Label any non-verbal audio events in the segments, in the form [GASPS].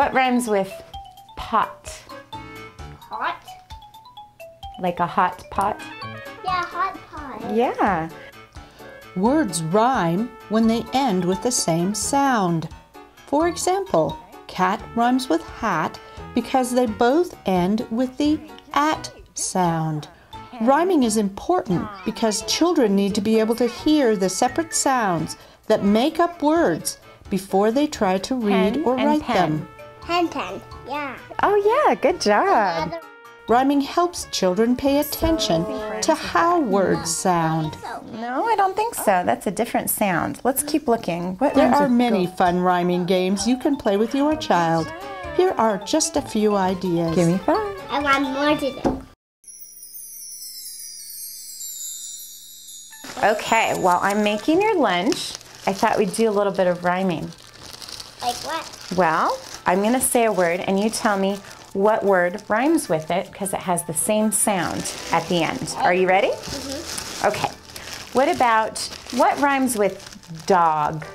What rhymes with pot? Hot? Like a hot pot? Yeah, hot pot. Yeah. Words rhyme when they end with the same sound. For example, cat rhymes with hat because they both end with the at sound. Rhyming is important because children need to be able to hear the separate sounds that make up words before they try to read Pen or write pen. them. Ten ten. Yeah. Oh, yeah, good job. Rhyming helps children pay attention to how words sound. No, I don't think so. That's a different sound. Let's keep looking. What There are many go- fun rhyming games you can play with your child. Here are just a few ideas. Give me five. I want more to do. Okay, while I'm making your lunch, I thought we'd do a little bit of rhyming. Like what? Well, I'm going to say a word and you tell me what word rhymes with it because it has the same sound at the end. Oh. Are you ready? Mm-hmm. Okay. What about what rhymes with dog?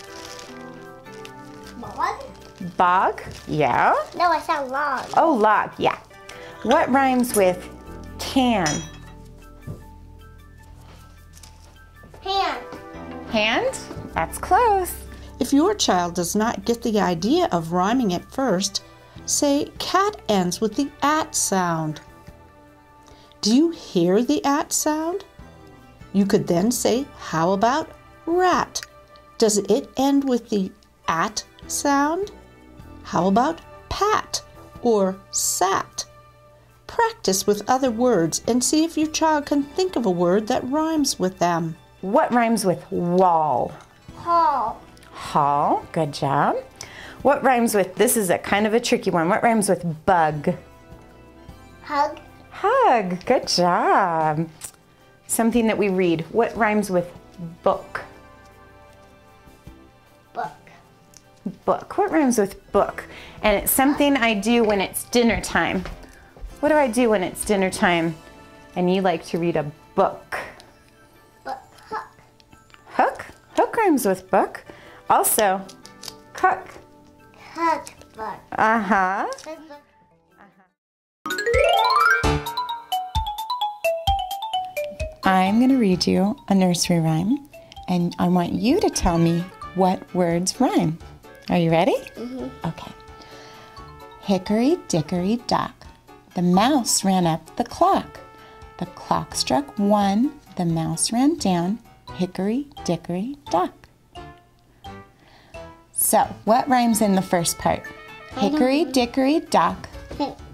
Log? Bog? Yeah. No, I said log. Oh, log. Yeah. What rhymes with can? Hand. Hand? That's close. If your child does not get the idea of rhyming at first, say cat ends with the at sound. Do you hear the at sound? You could then say, how about rat? Does it end with the at sound? How about pat or sat? Practice with other words and see if your child can think of a word that rhymes with them. What rhymes with wall? Hall. Hall. Good job. What rhymes with, this is a kind of a tricky one. What rhymes with bug? Hug. Hug. Good job. Something that we read. What rhymes with book? Book. Book. What rhymes with book? And it's something I do when it's dinner time. What do I do when it's dinner time and you like to read a book? Book. Hook. Hook. Hook rhymes with book. Also, cook. Hook. Book. Uh huh. I'm going to read you a nursery rhyme, and I want you to tell me what words rhyme. Are you ready? Okay. Hickory dickory dock, the mouse ran up the clock. The clock struck one, the mouse ran down. Hickory dickory dock. So, what rhymes in the first part? Hickory dickory dock,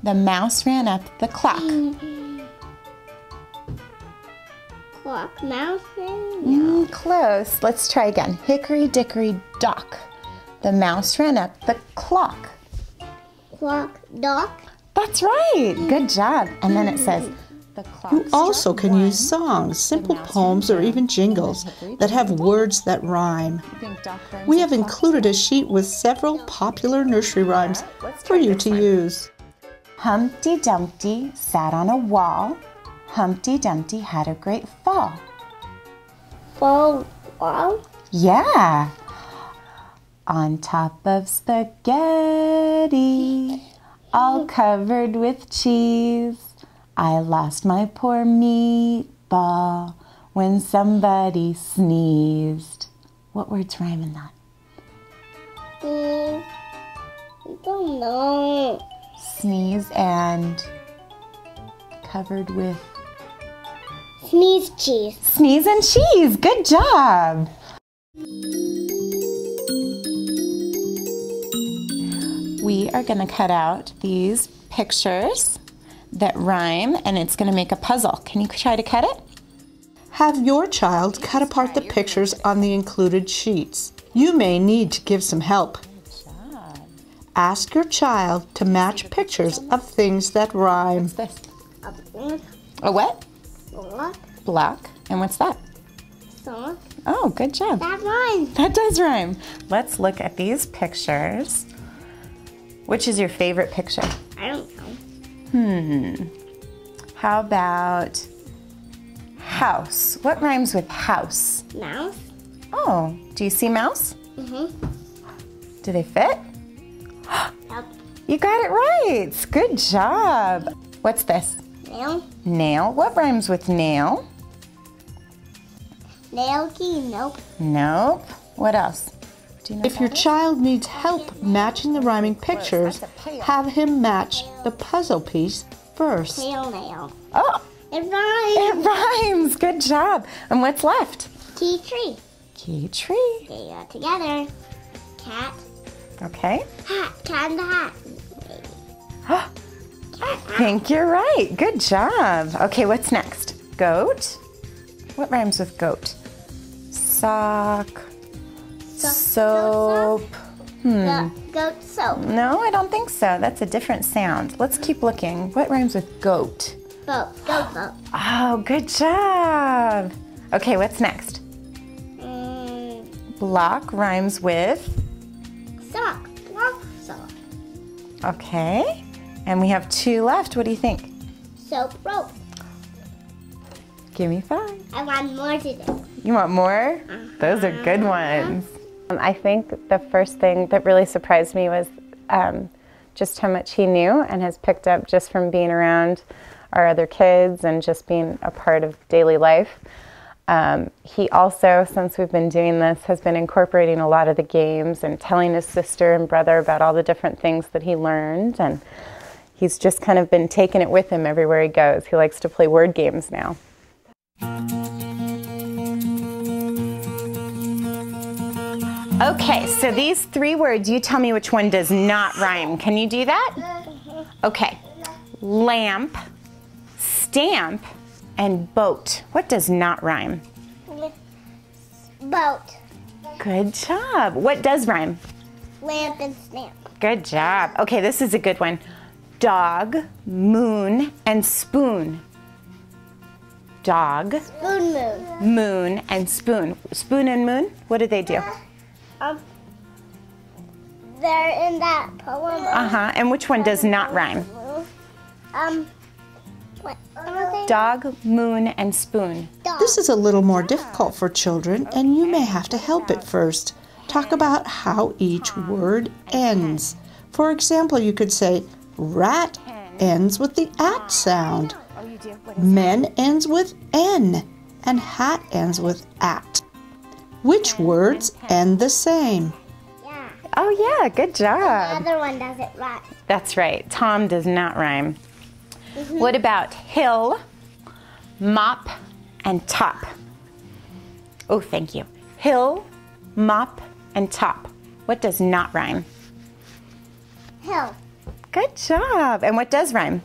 the mouse ran up the clock. Clock. Mouse. Mm, close. Let's try again. Hickory dickory dock. The mouse ran up the clock. Clock. Dock. That's right. Good job. And then it says. You also can use songs, simple poems, or even jingles that have words that rhyme. You think dock rhymes We have included a sheet with several popular nursery rhymes for you to use. Humpty Dumpty sat on a wall. Humpty Dumpty had a great fall. Fall. Wall. Yeah. On top of spaghetti, all covered with cheese. I lost my poor meatball when somebody sneezed. What words rhyme in that? Mm, I don't know. Sneeze and covered with Sneeze cheese. sneeze and cheese. Good job. We are going to cut out these pictures that rhyme and it's going to make a puzzle. Can you try to cut it? Have your child cut apart the pictures on the included sheets. You may need to give some help. Ask your child to match pictures of things that rhyme. This. A block. A what? Block. Block. And what's that? Sock. Oh, good job. That rhymes. That does rhyme. Let's look at these pictures. Which is your favorite picture? I don't know. Hmm. How about house? What rhymes with house? Mouse. Oh, do you see mouse? Mhm. Do they fit? Yep. You got it right. Good job. What's this? Nail. Nail. What rhymes with nail? Nail key. Nope. Nope. What else? Do you know If your child needs help matching the rhyming pictures, have him match the puzzle piece first. Nail. Oh, It rhymes. it rhymes. Good job. And what's left? Key tree. Key tree. They go together. Cat. Okay. Hat. Cat in the hat. I [GASPS] think you're right. Good job. Okay, what's next? Goat. What rhymes with goat? Sock. Soap. Goat, goat soap. No, I don't think so. That's a different sound. Let's keep looking. What rhymes with goat? Boat. Goat boat. Oh, good job. Okay, what's next? Mm, Block rhymes with. sock. Block sock. Okay. And we have two left. What do you think? Soap rope. Give me five. I want more today. You want more? Those are good ones. Um, I think the first thing that really surprised me was um, just how much he knew and has picked up just from being around our other kids and just being a part of daily life. Um, he also, since we've been doing this, has been incorporating a lot of the games and telling his sister and brother about all the different things that he learned. And he's just kind of been taking it with him everywhere he goes. He likes to play word games now. Okay, so these three words, you tell me which one does not rhyme. Can you do that? Okay. Lamp, stamp, and boat. What does not rhyme? Boat. Good job. What does rhyme? Lamp and stamp. Good job. Okay, this is a good one. Dog, moon, and spoon. Dog, Spoon moon. moon, and spoon. Spoon and moon, what do they do? Uh, Um, they're in that poem. Uh huh. And which one does not rhyme? Um, what? what are they? Dog, moon, and spoon. Dog. This is a little more difficult for children, and you may have to help at first. Talk about how each word ends. For example, you could say, rat ends with the at sound, Oh, you do? men ends with n, and hat ends with at. Which words end the same? Yeah. Oh, yeah, good The job. other one does it right. That's right. Tom does not rhyme. What about hill, mop, and top? Oh, thank you. Hill, mop, and top. What does not rhyme? Hill. Good job. And what does rhyme?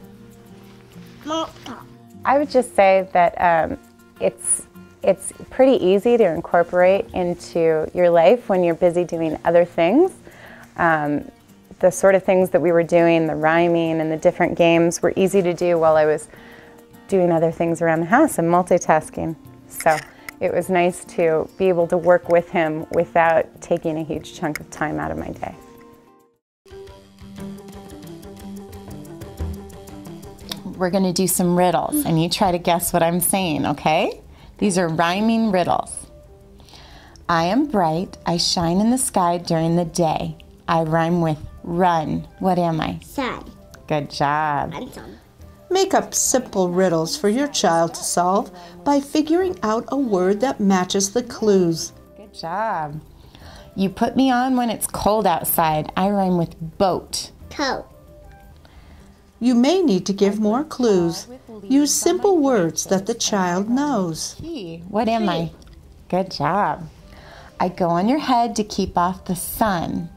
Mop top. I would just say that um, it's it's pretty easy to incorporate into your life when you're busy doing other things. Um, the sort of things that we were doing, the rhyming and the different games, were easy to do while I was doing other things around the house and multitasking. So it was nice to be able to work with him without taking a huge chunk of time out of my day. We're going to do some riddles, and you try to guess what I'm saying, okay? These are rhyming riddles. I am bright, I shine in the sky during the day. I rhyme with run. What am I? Sun. Good job. And sun. Make up simple riddles for your child to solve by figuring out a word that matches the clues. Good job. You put me on when it's cold outside. I rhyme with boat. Coat. You may need to give more clues. Use simple words that the child knows. What am I? Good job. I go on your head to keep off the sun.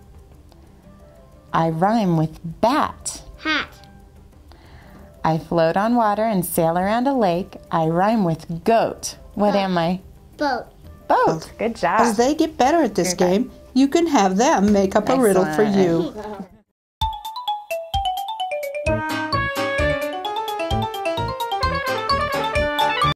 I rhyme with bat. Hat. I float on water and sail around a lake. I rhyme with goat. What am I? Boat. Boat. Good job. As they get better at this game, you can have them make up a riddle for you. Excellent. [LAUGHS]